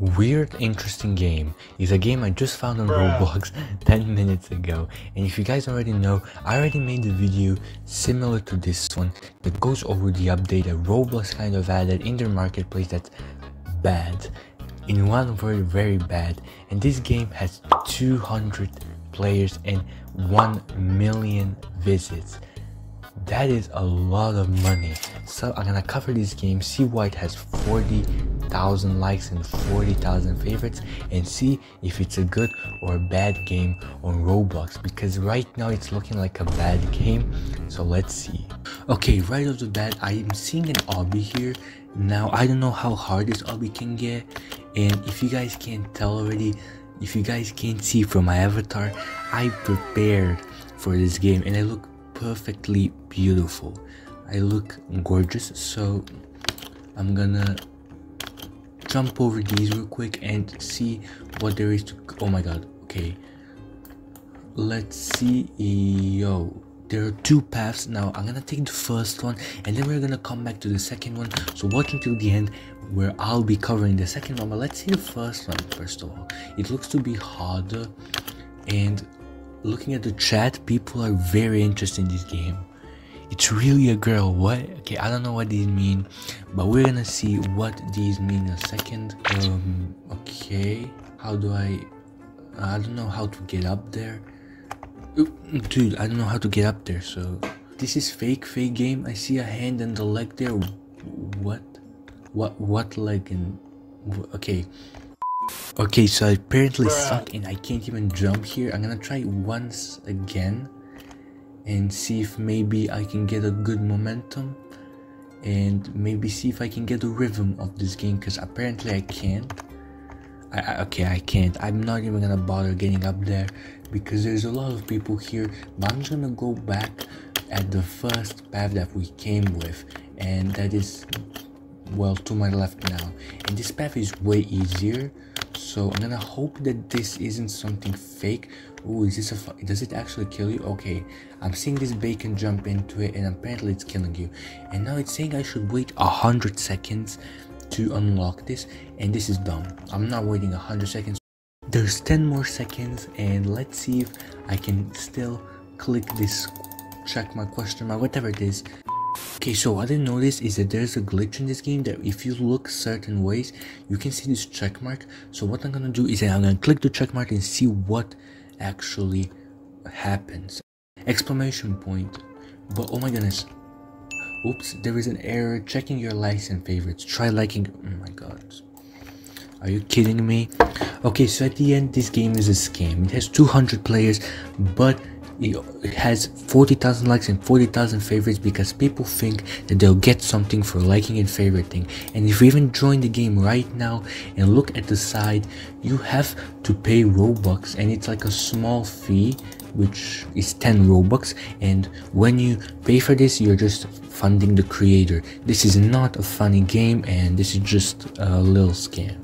Weird Interesting Game is a game I just found on Roblox 10 minutes ago and if you guys already know, I already made a video similar to this one that goes over the update that Roblox kind of added in their marketplace that's bad. In one word, very bad. And this game has 200 players and 1 million visits. That is a lot of money. So I'm gonna cover this game, see why it has 40,000 likes and 40,000 favorites, and see if it's a good or a bad game on Roblox. Because right now it's looking like a bad game. So let's see. Okay, right off the bat, I'm seeing an obby here. Now I don't know how hard this obby can get, and if you guys can't tell already, if you guys can't see from my avatar, I prepared for this game and I look perfectly beautiful. I look gorgeous so I'm gonna jump over these real quick and see what there is to oh my god okay. Let's see yo there are two paths. Now i'm gonna take the first one and then we're gonna come back to the second one. So watch until the end where i'll be covering the second one but let's see the first one first of all. It looks to be harder and looking at the chat, people are very interested in this game. It's really a girl. What? Okay, I don't know what these mean, but we're gonna see what these mean in a second. Um, okay. How do I... I don't know how to get up there. Dude, I don't know how to get up there, so... This is fake, fake game. I see a hand and a leg there. What? What, what leg and... Okay, Okay, so I apparently Bruh. suck and I can't even jump here. I'm gonna try once again and see if maybe I can get a good momentum and maybe see if I can get the rhythm of this game because apparently I can't. I, I, okay, I can't. I'm not even gonna bother getting up there because there's a lot of people here. But I'm just gonna go back at the first path that we came with, and that is well to my left now. And this path is way easier so i'm gonna hope that this isn't something fake. Oh is this a does it actually kill you? Okay i'm seeing this bacon jump into it and apparently it's killing you. And now it's saying i should wait a hundred seconds to unlock this and this is dumb. I'm not waiting a hundred seconds. There's 10 more seconds and let's see if i can still click this check my question mark whatever it is Okay, so what I noticed is that there's a glitch in this game that if you look certain ways, you can see this check mark. So what I'm gonna do is I'm gonna click the check mark and see what actually happens. Exclamation point. But oh my goodness. Oops, there is an error. Checking your likes and favorites. Try liking. Oh my god. Are you kidding me? Okay, so at the end, this game is a scam. It has 200 players, but it has 40,000 likes and 40,000 favorites because people think that they'll get something for liking and favoriting. And if you even join the game right now and look at the side, you have to pay Robux and it's like a small fee which is 10 Robux and when you pay for this you're just funding the creator. This is not a funny game and this is just a little scam.